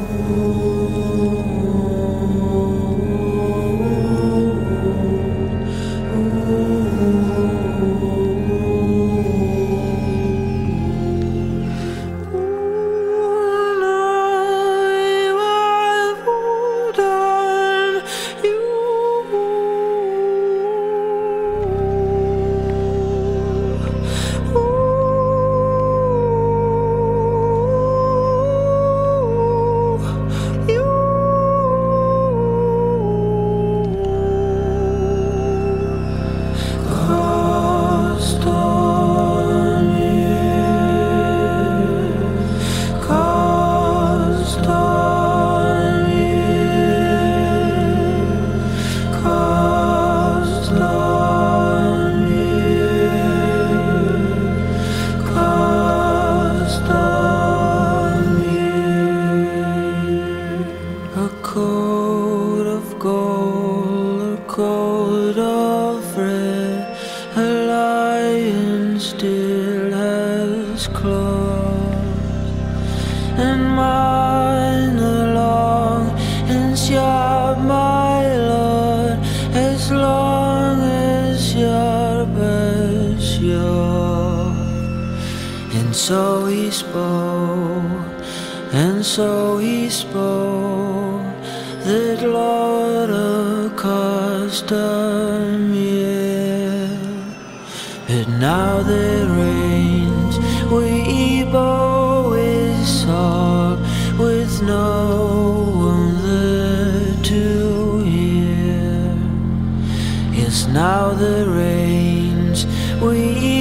Oh. now the range we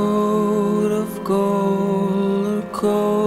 coat of gold or gold.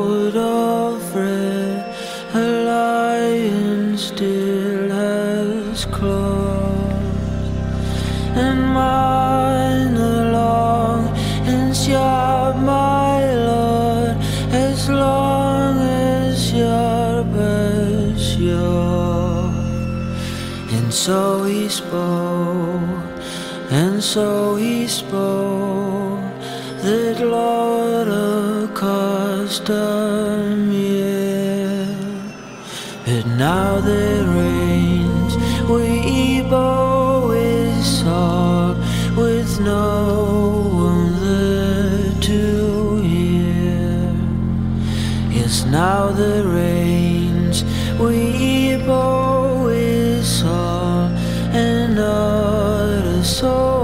so